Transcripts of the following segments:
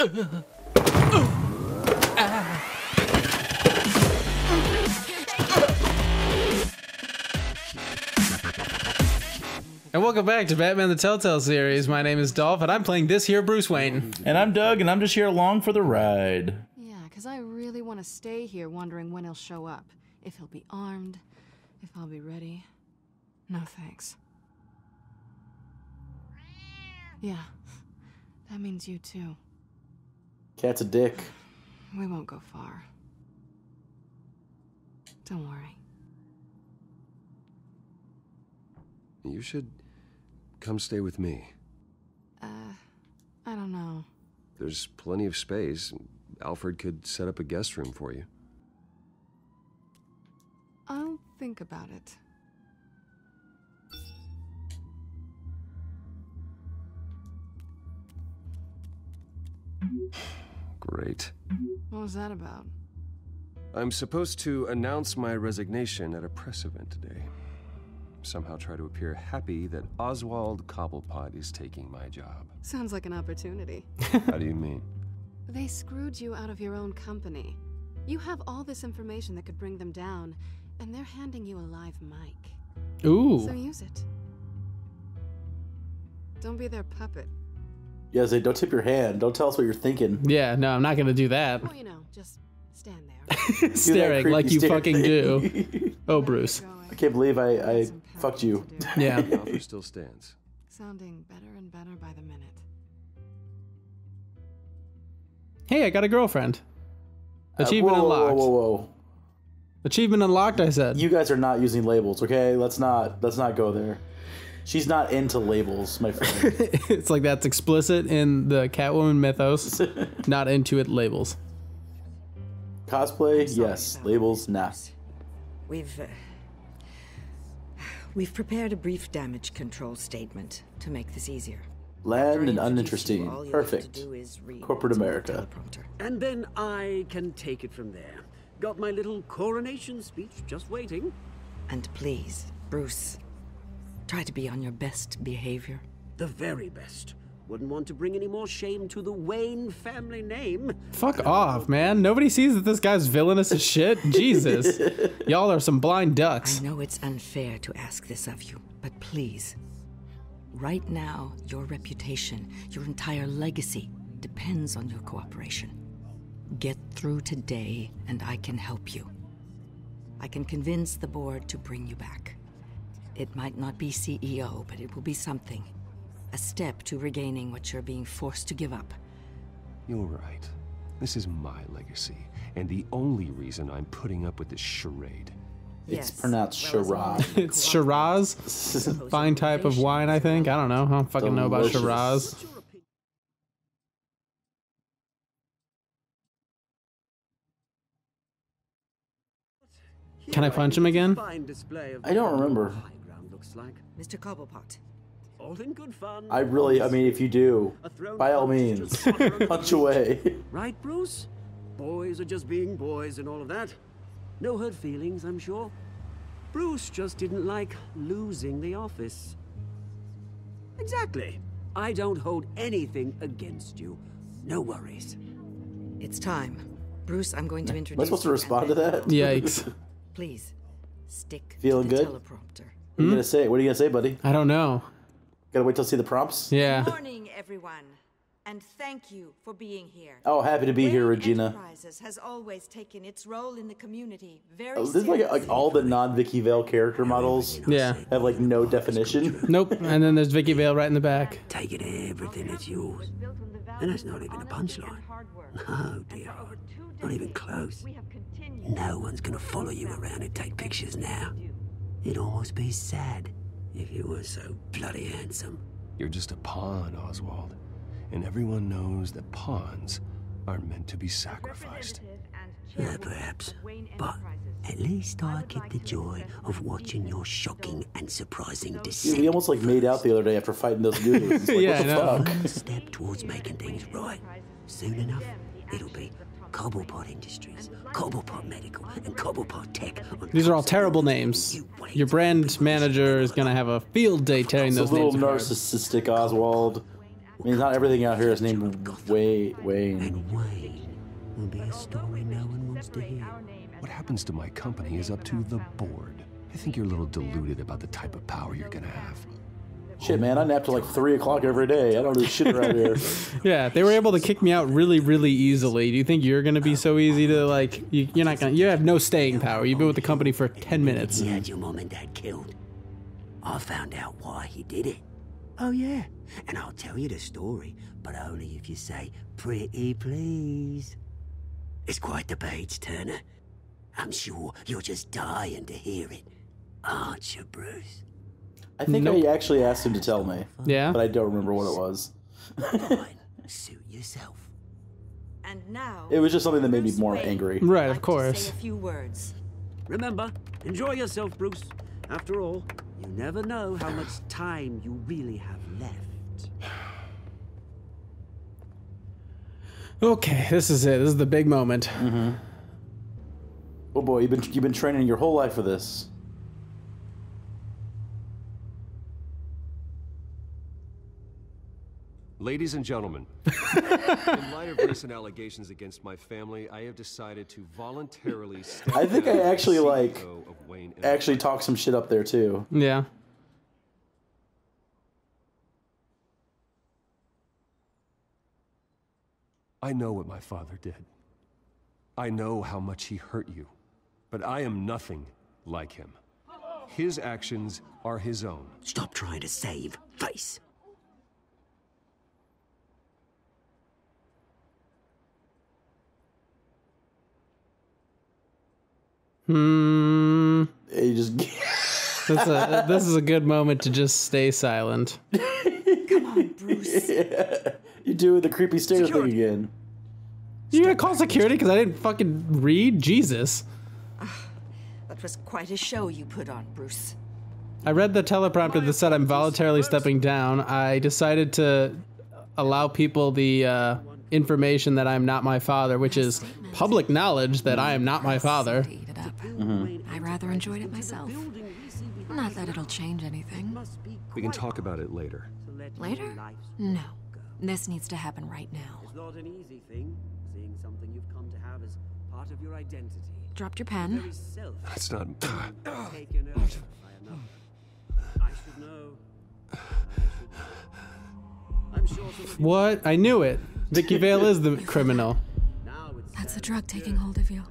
And welcome back to Batman the Telltale series. My name is Dolph, and I'm playing this here Bruce Wayne. And I'm Doug, and I'm just here along for the ride. Yeah, because I really want to stay here wondering when he'll show up. If he'll be armed, if I'll be ready. No thanks. Yeah, that means you too. Cat's a dick. We won't go far. Don't worry. You should come stay with me. Uh, I don't know. There's plenty of space. Alfred could set up a guest room for you. I'll think about it. Great. What was that about? I'm supposed to announce my resignation at a press event today. Somehow try to appear happy that Oswald Cobblepot is taking my job. Sounds like an opportunity. How do you mean? They screwed you out of your own company. You have all this information that could bring them down, and they're handing you a live mic. Ooh. So use it. Don't be their puppet. Yeah, say, don't tip your hand. Don't tell us what you're thinking. Yeah, no, I'm not gonna do that. Well, you know, just stand there. Staring like you fucking thing. do. Oh, Bruce. I can't believe I, I fucked you. Yeah. The offer still stands. Sounding better and better by the minute. Hey, I got a girlfriend. Uh, Achievement whoa, unlocked. Whoa, whoa, whoa. Achievement unlocked, I said. You guys are not using labels, okay? Let's not let's not go there. She's not into labels, my friend. it's like that's explicit in the Catwoman mythos. not into it labels. Cosplay, yes. Labels, nah. We've uh, we've prepared a brief damage control statement to make this easier. Land and After you, uninteresting. you'll have to Perfect. do is read Corporate what's on the America. And then I can take it from there. Got my little coronation speech just waiting. And please, Bruce, try to be on your best behavior. The very best. Wouldn't want to bring any more shame to the Wayne family name. Fuck off, man. Nobody sees that this guy's villainous as shit. Jesus. Y'all are some blind ducks. I know it's unfair to ask this of you, but please. Right now, your reputation, your entire legacy, depends on your cooperation. Get through today, and I can help you. I can convince the board to bring you back. It might not be CEO, but it will be something. A step to regaining what you're being forced to give up. You're right. This is my legacy, and the only reason I'm putting up with this charade. Yes, It's pronounced well as long Shiraz. as you It's. Shiraz. Fine type of wine, I think. I don't know. I don't fucking know about Shiraz. What's your opinion? Can I punch him again? Fine display of I don't remember. High ground looks like. Mr. Cobblepot, All in good fun. I really, I mean, if you do, by all means, just fodder and punch away. Right, Bruce? Boys are just being boys and all of that. No hurt feelings, I'm sure. Bruce just didn't like losing the office. Exactly. I don't hold anything against you. No worries. it's time. Bruce, I'm going to introduce Am I supposed to respond to that? Yikes. Please, stick Feeling to the good? teleprompter. What are you hmm? gonna say? What are you gonna say, buddy? I don't know. Gotta wait till I see the prompts. Yeah. morning, everyone, and thank you for being here. Oh, happy to be here, Regina. Enterprises has always taken its role in the community very Oh, this is like, like all the non-Vicki Vale character models Yeah. have like no definition. Nope. And then there's Vicki Vale right in the back. Take it everything that's yours. And that's oh, not even a punchline. Oh dear. Not even close. No one's gonna follow you around and take pictures now. It'd almost be sad if you were so bloody handsome. You're just a pawn, Oswald. And everyone knows that pawns are meant to be sacrificed. Yeah, perhaps. But at least I get the joy of watching your shocking and surprising Dude, descent. we almost like made out the other day after fighting those dudes. Like, Yeah, what the I know. fuck? Step towards making things right. Soon enough, it'll be Cobblepot Industries, Cobblepot Medical, and Cobblepot Tech. These are all terrible names. Your brand manager is gonna have a field day tearing It's a those little names apart. narcissistic Oswald. I mean, not everything out here is named Way Wayne. And Wayne will be a story no one wants to hear. What happens to my company is up to the board. I think you're a little deluded about the type of power you're gonna have. Shit, man, I nap till like three o'clock every day. I don't do shit around here. Yeah, they were able to kick me out really, really easily. Do you think you're gonna be so easy to like? You, you're not gonna. You have no staying power. You've been with the company for ten minutes. He had your mom and dad killed. I found out why he did it. Oh, yeah. And I'll tell you the story, but only if you say, pretty please. It's quite the page, Turner. I'm sure you're just dying to hear it, aren't you, Bruce? I think I actually asked him to tell me, Yeah. but I don't remember what it was. Fine. Suit yourself. And now, It was just something that made me more angry. Right, of course. Say a few words. Remember, enjoy yourself, Bruce. After all, you never know how much time you really have left. Okay, this is it. This is the big moment. Mm-hmm. Oh boy, you've been you've been training your whole life for this. Ladies and gentlemen, in light of recent allegations against my family, I have decided to voluntarily step I think I actually, like, CEO of Wayne Actually, talk some shit up there too. Yeah. I know what my father did. I know how much he hurt you, but I am nothing like him. His actions are his own. Stop trying to save face. Hmm. You just That's a, this is a good moment to just stay silent. Come on, Bruce, you do the creepy stare thing again. You gonna call security because I didn't fucking read? Jesus. that was quite a show you put on, Bruce. I read the teleprompter that said I'm voluntarily stepping down. I decided to allow people the uh, information that I'm not my father, which is public knowledge that I am not my father. To eat. I rather enjoyed it myself. Not that it'll change anything. We can talk about it later. Later? No. This needs to happen right now. It's not an easy thing, seeing something you've come to have as part of your identity. Dropped your pen. Very That's not. taken over by another. I should know. I should know. I'm sure some of you What? I knew it. Vicki Vale is the criminal. That's the drug taking hold of you.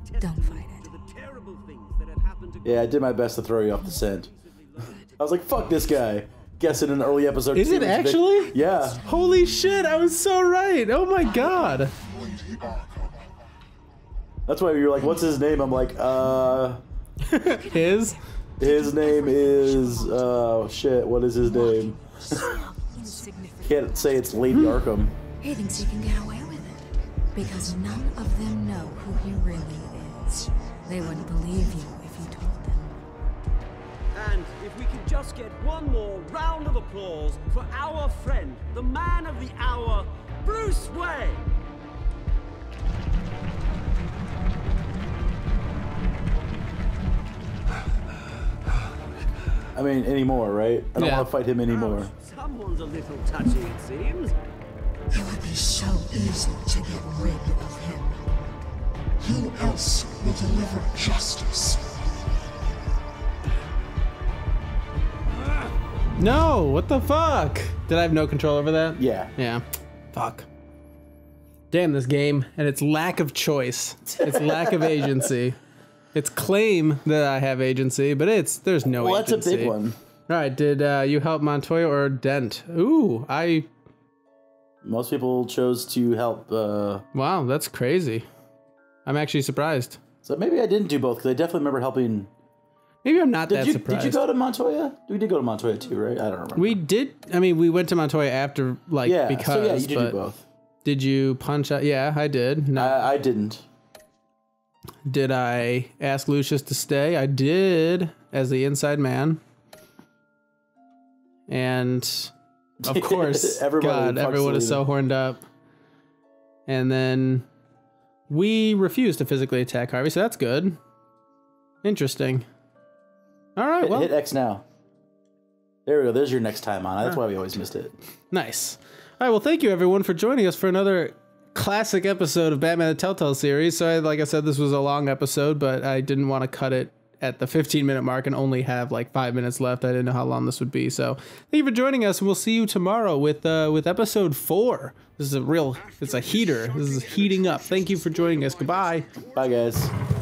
And forgotten. A Don't fight it. to the terrible things that have happened to Yeah, I did my best to throw you off the scent. I was like, "Fuck this guy." Guess in an early episode. Is it was Vic- actually? Yeah. Holy shit, I was so right. Oh my god. That's why you're like, "What's his name?" I'm like, "Uh, His? his name is uh shit. What is his name?" Can't say it's Lady Arkham. He thinks he can get away with it. Because none of them know who he really is. They wouldn't believe you if you told them. And if we could just get one more round of applause for our friend, the man of the hour, Bruce Wayne. I mean, anymore, right? I don't Yeah. want to fight him anymore. Someone's a little touchy, it seems. It would be so easy to get rid of him. Who else will deliver justice? No, what the fuck? Did I have no control over that? Yeah. Yeah. Fuck. Damn this game and its lack of choice. Its lack of agency. Its claim that I have agency, but it's there's no Well, that's a big one. All right, did uh, you help Montoya or Dent? Ooh, I Most people chose to help. uh wow, that's crazy. I'm actually surprised. So maybe I didn't do both because I definitely remember helping. Maybe I'm not Did that you surprised. did you go to Montoya? We did go to Montoya too, right? I don't remember. we did. I mean, we went to Montoya after, like, yeah. because. so yeah, you did do both. Did you punch out? Yeah, I did. No, I, I didn't. Did I ask Lucius to stay? I did, as the inside man. And of course, God, everyone is so horned up. And then we refuse to physically attack Harvey, so that's good. Interesting. All right, Hit, well, hit X now. There we go. There's your next time on. That's why we always missed it. Nice. All right. Well, thank you everyone for joining us for another classic episode of Batman the Telltale series. So, I, like I said, this was a long episode, but I didn't want to cut it at the 15 minute mark and only have like five minutes left. I didn't know how long this would be. So, thank you for joining us, and we'll see you tomorrow with uh, with episode four. This is a real, it's a heater. This is heating up. Thank you for joining us. Goodbye. Bye, guys.